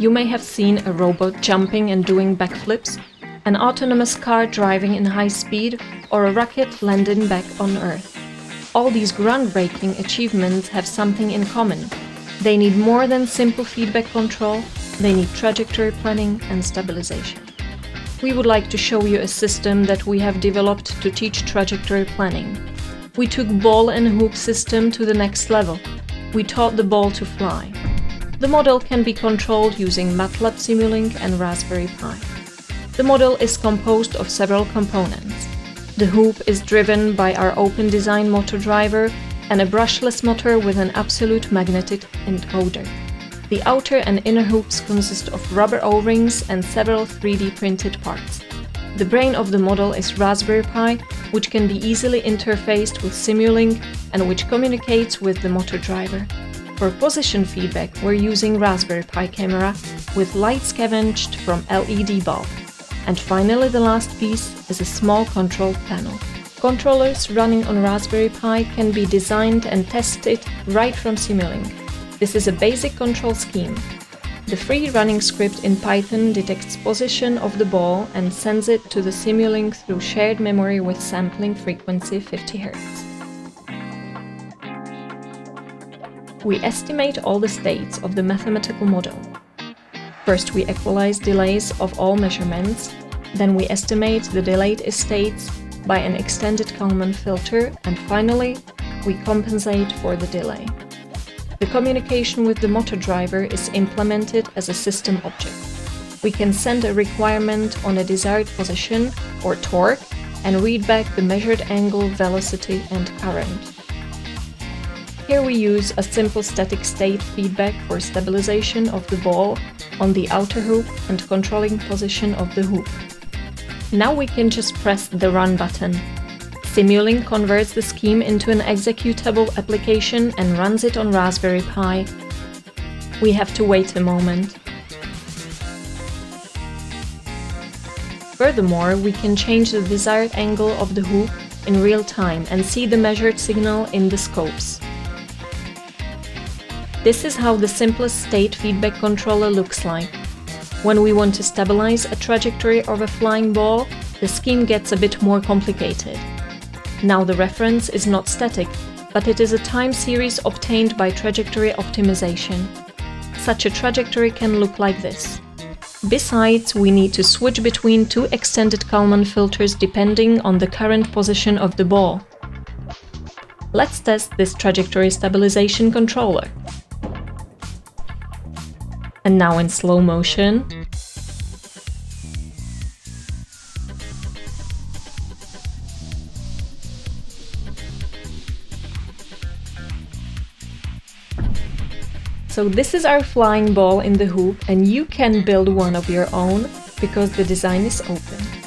You may have seen a robot jumping and doing backflips, an autonomous car driving in high speed, or a rocket landing back on Earth. All these groundbreaking achievements have something in common. They need more than simple feedback control, they need trajectory planning and stabilization. We would like to show you a system that we have developed to teach trajectory planning. We took ball and hoop system to the next level. We taught the ball to fly. The model can be controlled using MATLAB Simulink and Raspberry Pi. The model is composed of several components. The hoop is driven by our open design motor driver and a brushless motor with an absolute magnetic encoder. The outer and inner hoops consist of rubber O-rings and several 3D printed parts. The brain of the model is Raspberry Pi, which can be easily interfaced with Simulink and which communicates with the motor driver. For position feedback, we're using Raspberry Pi camera with light scavenged from LED bulb. And finally, the last piece is a small control panel. Controllers running on Raspberry Pi can be designed and tested right from Simulink. This is a basic control scheme. The free running script in Python detects position of the ball and sends it to the Simulink through shared memory with sampling frequency 50 Hz. We estimate all the states of the mathematical model. First we equalize delays of all measurements, then we estimate the delayed states by an extended Kalman filter, and finally we compensate for the delay. The communication with the motor driver is implemented as a system object. We can send a requirement on a desired position or torque and read back the measured angle, velocity and current. Here we use a simple static state feedback for stabilization of the ball on the outer hoop and controlling position of the hoop. Now we can just press the Run button Simulink converts the scheme into an executable application and runs it on Raspberry Pi. We have to wait a moment. Furthermore, we can change the desired angle of the hoop in real time and see the measured signal in the scopes. This is how the simplest state feedback controller looks like. When we want to stabilize a trajectory of a flying ball, the scheme gets a bit more complicated. Now the reference is not static, but it is a time series obtained by trajectory optimization. Such a trajectory can look like this. Besides, we need to switch between two extended Kalman filters depending on the current position of the ball. Let's test this trajectory stabilization controller. And now in slow motion, So this is our flying ball in the hoop and you can build one of your own because the design is open.